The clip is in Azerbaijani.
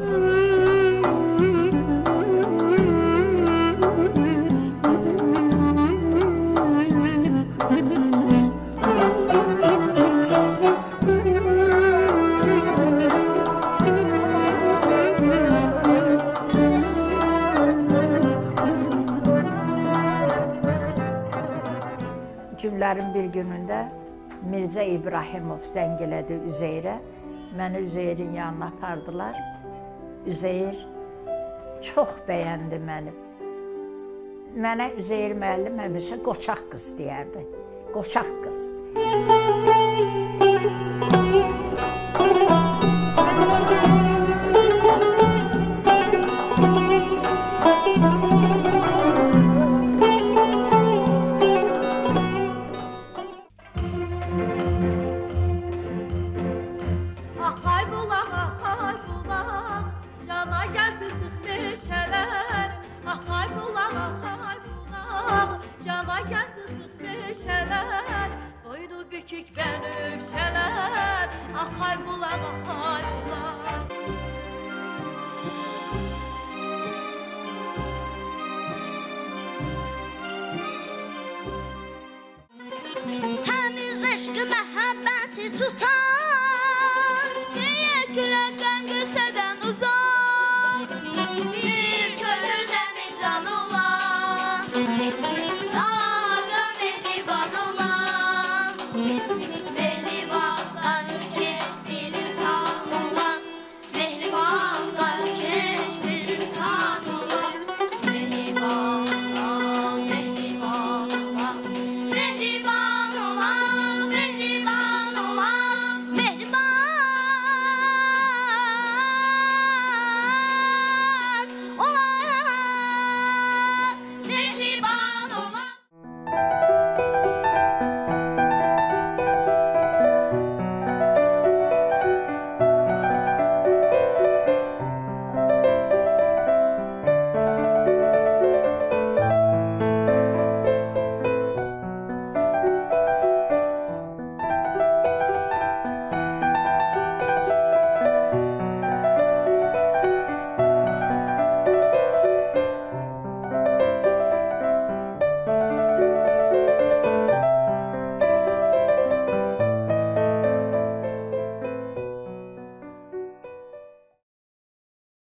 Günlərin bir günündə Mirzə İbrahimov zəng elədi Üzeyrə. Məni Üzeyrin yanına apardılar. Üzeyir çox bəyəndi məni. Mənə Üzeyir müəllim həmişə qoçaq qız deyərdi. Qoçaq qız. Axay bulaq, sıx meşələr. Boynu bükük bənövşələr, axay bulaq, axay bulaq. Təmiz eşqi məhəbbəti tutar